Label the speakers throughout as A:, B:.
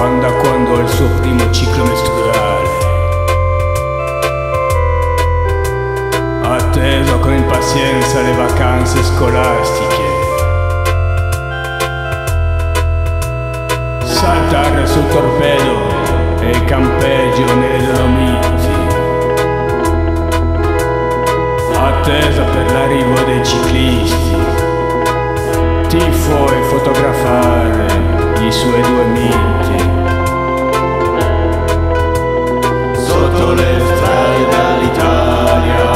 A: quando a quando il suo primo ciclo mestruale. Atteso con impazienza le vacanze scolastiche. Saltare sul torpedo e campeggio nelle Dolomiti. Attesa per l'arrivo dei ciclisti. Tifo e fotografare i suoi due miti.
B: Sotto le strade dall'Italia,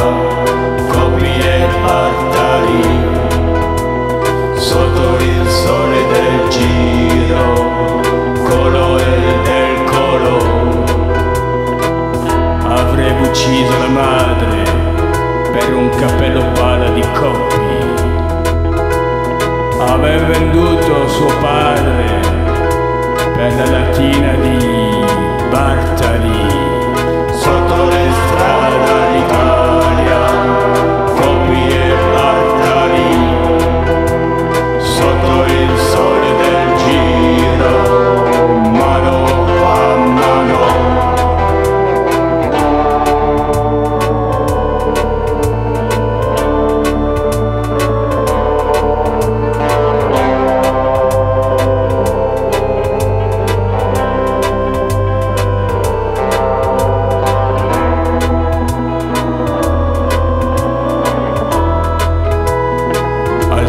B: copie e partali, sotto il sole del giro, colore del colo,
A: Avrebbe ucciso la madre per un cappello pala di coppi. Aveva venduto suo padre per la latina di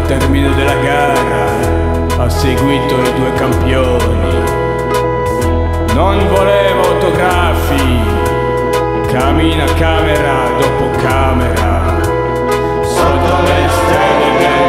A: termine della gara ha seguito i due campioni. Non voleva autografi, cammina camera dopo camera.
B: Sotto le stelle